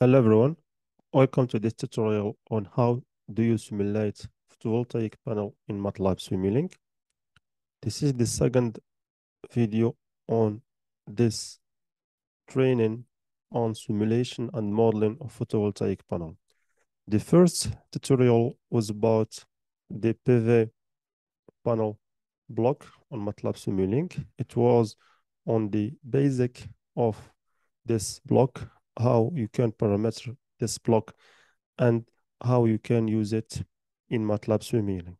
Hello everyone, welcome to this tutorial on how do you simulate photovoltaic panel in MATLAB Simulink. This is the second video on this training on simulation and modeling of photovoltaic panel. The first tutorial was about the PV panel block on MATLAB Simulink. It was on the basic of this block how you can parameter this block and how you can use it in MATLAB Simulink.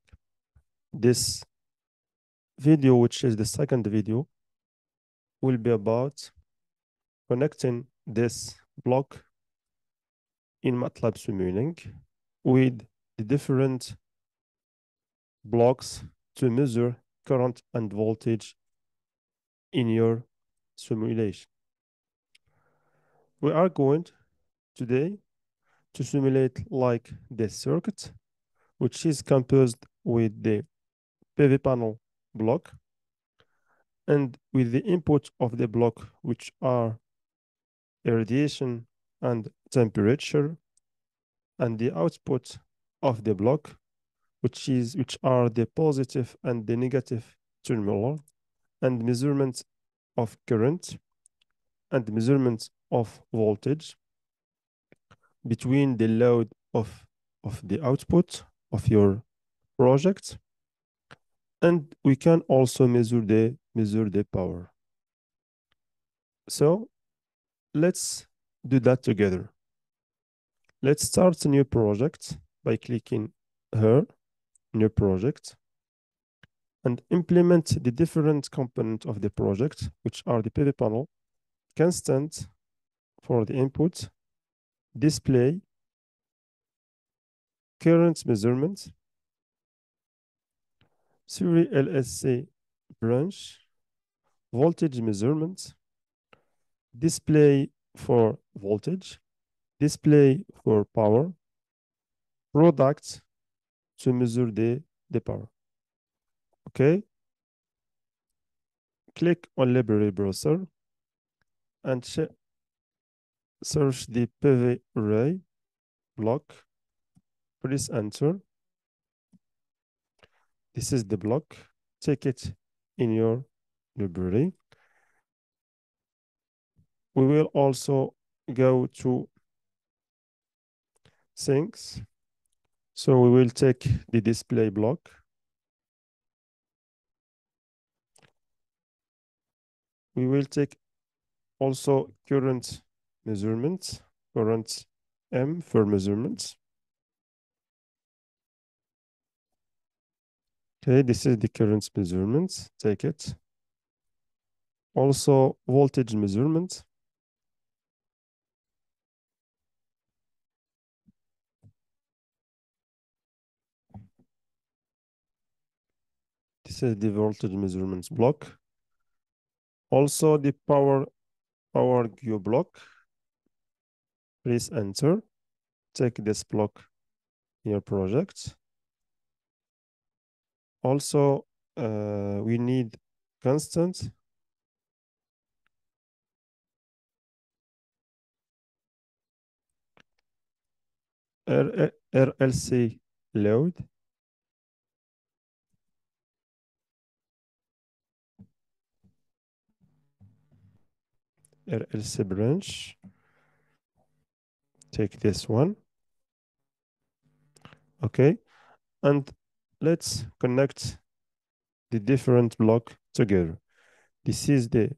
This video, which is the second video, will be about connecting this block in MATLAB Simulink with the different blocks to measure current and voltage in your simulation. We are going today to simulate like this circuit, which is composed with the PV panel block and with the input of the block, which are irradiation and temperature, and the output of the block, which is which are the positive and the negative terminal, and measurement of current and measurements of voltage between the load of, of the output of your project. And we can also measure the, measure the power. So let's do that together. Let's start a new project by clicking here, new project, and implement the different component of the project, which are the PV panel, constant for the input, display, current measurement, series LSC branch, voltage measurement, display for voltage, display for power, product to measure the, the power. Okay. Click on library browser and search the PV array block. Press enter. This is the block. Take it in your library. We will also go to things. So we will take the display block. We will take also current measurement, current M for measurements. Okay, this is the current measurement, take it. Also voltage measurement. This is the voltage measurements block. Also the power powergui block. Please enter. Take this block in your project. Also, uh, we need constant. RLC load. RLC branch. Take this one. Okay. And let's connect the different block together. This is the,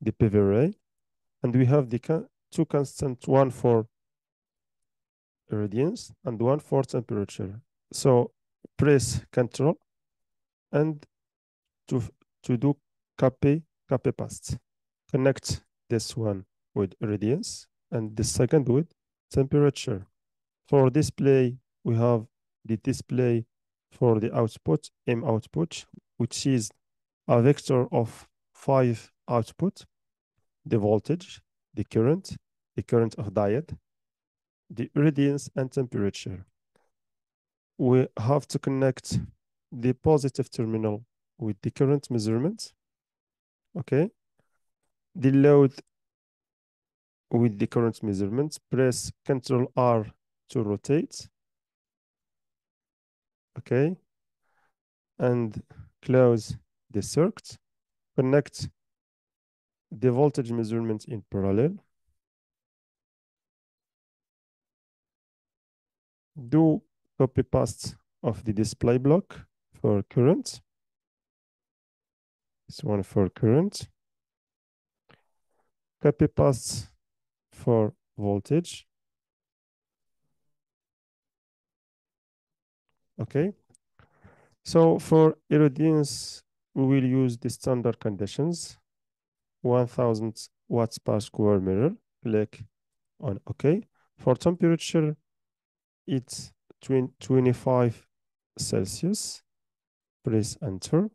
the PV array. And we have the two constant, one for irradiance and one for temperature. So press Control and to, to do copy, copy paste connect this one with radiance and the second with temperature. For display, we have the display for the output, M output, which is a vector of five output, the voltage, the current, the current of diode, the radiance and temperature. We have to connect the positive terminal with the current measurement, okay? The load with the current measurement. Press Ctrl R to rotate. Okay. And close the circuit. Connect the voltage measurement in parallel. Do copy paste of the display block for current. This one for current. Copy paste for voltage. Okay. So for irradiance, we will use the standard conditions. 1000 watts per square meter. Click on OK. For temperature, it's 25 Celsius. Press enter.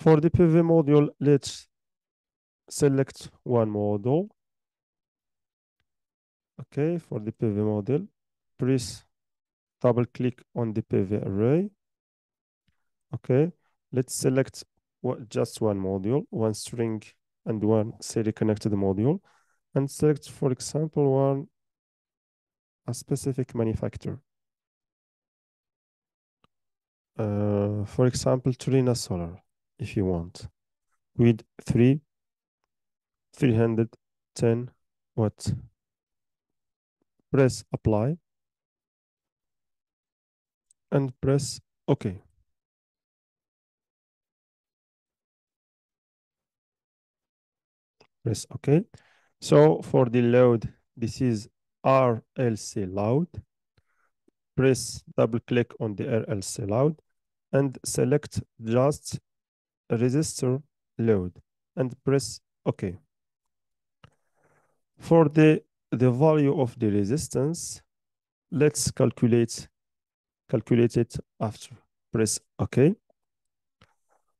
For the PV module, let's select one module. Okay, for the PV model, press double click on the PV array. Okay, let's select what, just one module, one string and one serial connected module, and select, for example, one a specific manufacturer. Uh, for example, Trina Solar, if you want, with three 310 watts. Press apply and press OK. Press OK. So for the load, this is RLC load. Press double click on the RLC load and select just resistor load and press OK. For the, the value of the resistance, let's calculate, calculate it after. Press OK.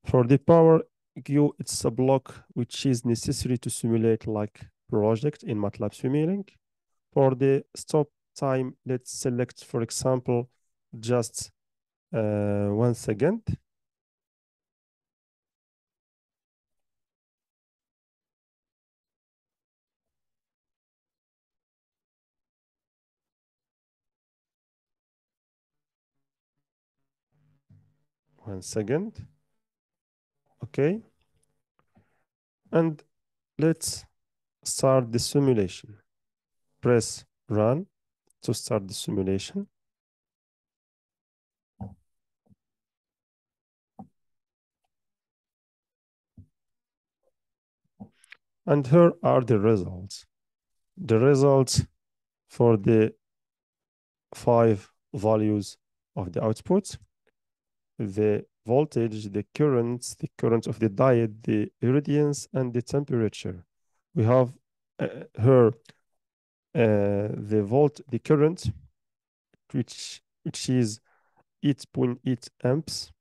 For the power Q, it's a block which is necessary to simulate like project in MATLAB Simulink. For the stop time, let's select, for example, just uh, one second. One second. Okay. And let's start the simulation. Press run to start the simulation. And here are the results. The results for the five values of the outputs the voltage, the currents, the current of the diode, the irradiance, and the temperature. We have uh, here uh, the volt, the current, which which is 8.8 amps.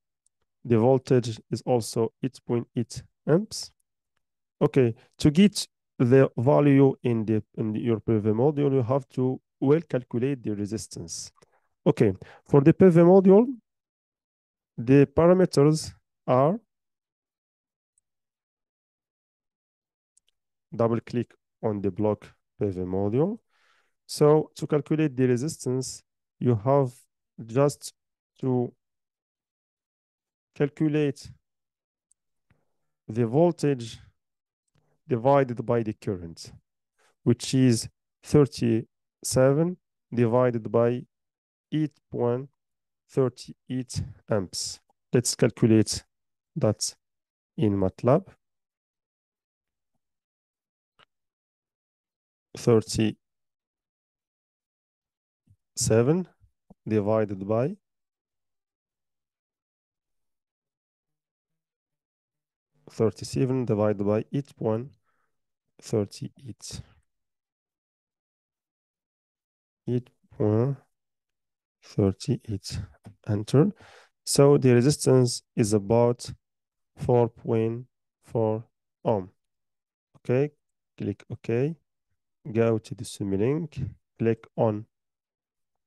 The voltage is also 8.8 amps. Okay, to get the value in the in your PV module, you have to well calculate the resistance. Okay, for the PV module, the parameters are double click on the block PV module. So to calculate the resistance, you have just to calculate the voltage divided by the current, which is 37 divided by 8.1 38 amps. Let's calculate that in MATLAB. 37 divided by Thirty-seven divided by eight point thirty-eight. Eight point 38 enter so the resistance is about 4.4 ohm. Okay click ok. Go to the simulink click on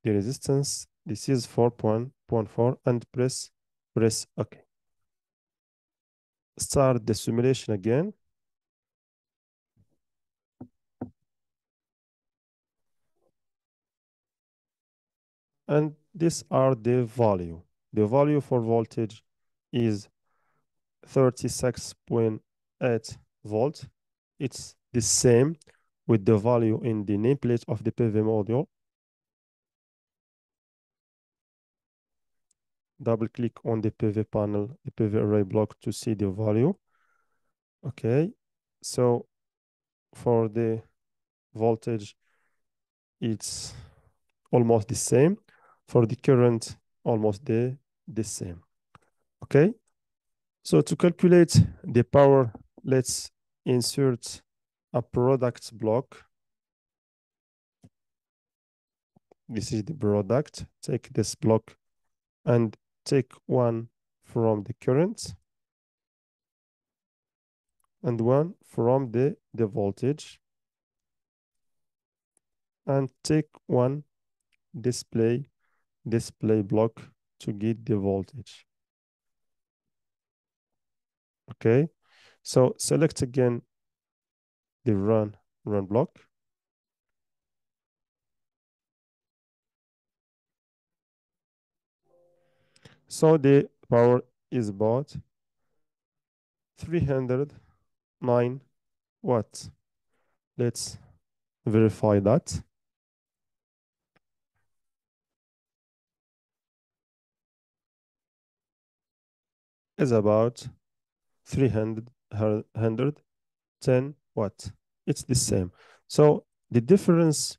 the resistance. This is 4.4 and press press ok. Start the simulation again and these are the value. The value for voltage is 36.8 volt. It's the same with the value in the nameplate of the PV module. Double click on the PV panel, the PV array block to see the value. Okay, so for the voltage, it's almost the same. For the current, almost the, the same. Okay, so to calculate the power, let's insert a product block. This is the product. Take this block and take one from the current and one from the, the voltage and take one display display block to get the voltage. Okay so select again the run run block. So the power is about 309 watts. Let's verify that is about 310 watts. It's the same. So the difference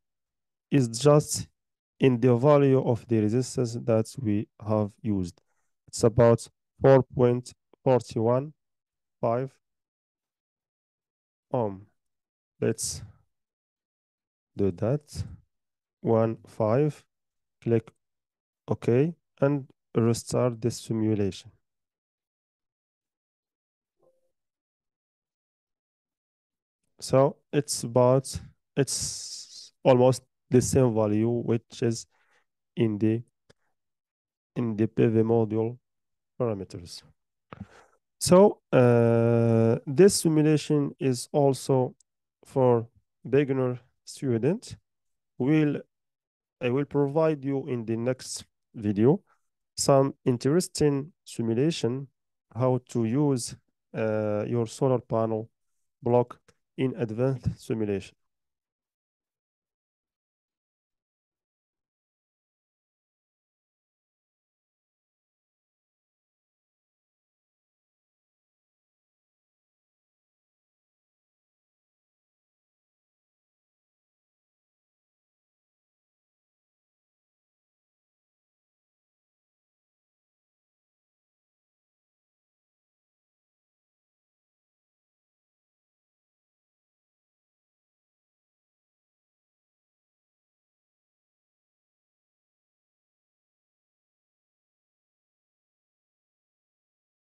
is just in the value of the resistance that we have used. It's about 4.415 ohm. Let's do that. One five, click OK, and restart the simulation. So it's about, it's almost the same value, which is in the, in the PV module parameters. So uh, this simulation is also for beginner student. Will I will provide you in the next video some interesting simulation how to use uh, your solar panel block in advanced simulation.